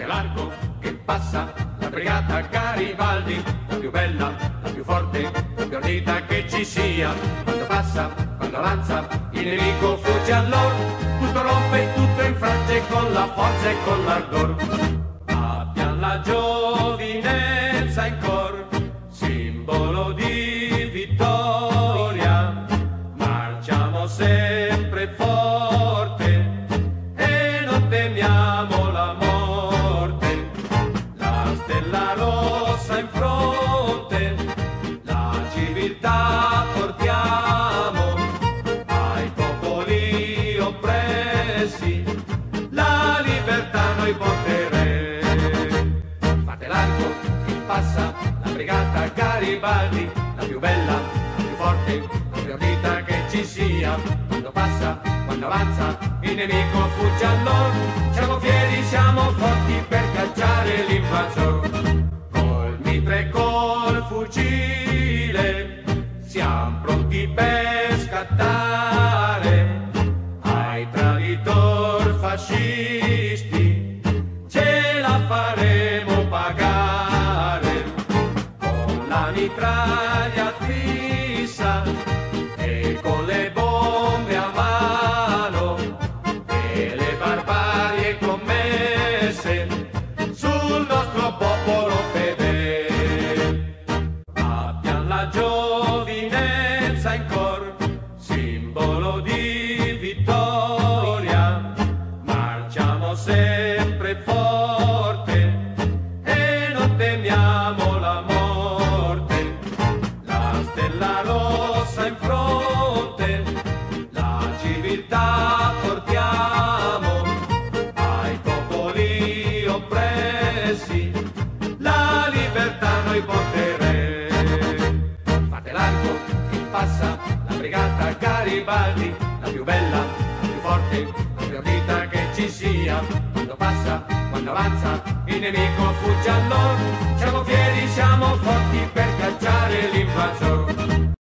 Fate largo che passa la brigata Garibaldi, la più bella, la più forte, la più ardita che ci sia. Quando passa, quando avanza, il nemico fugge all'or, tutto rompe, tutto infrange con la forza e con l'ardor. Abbia la giovinezza in cor, simbolo di vittoria, marciamo sempre Garibaldi, la più bella, la più forte, la più ardita che ci sia. Quando passa, quando avanza, il nemico fugge allora. Siamo fieri, siamo forti per cacciare l'invasor. Col mitre col fucile, siamo pronti per scattare con la mitraglia fissa e con le bombe a mano e le barbarie commesse sul nostro popolo fedele. Abbiamo la giovinezza in cor, brigata Garibaldi, la più bella, la più forte, la più ardita che ci sia. Quando passa, quando avanza, il nemico fugge allora.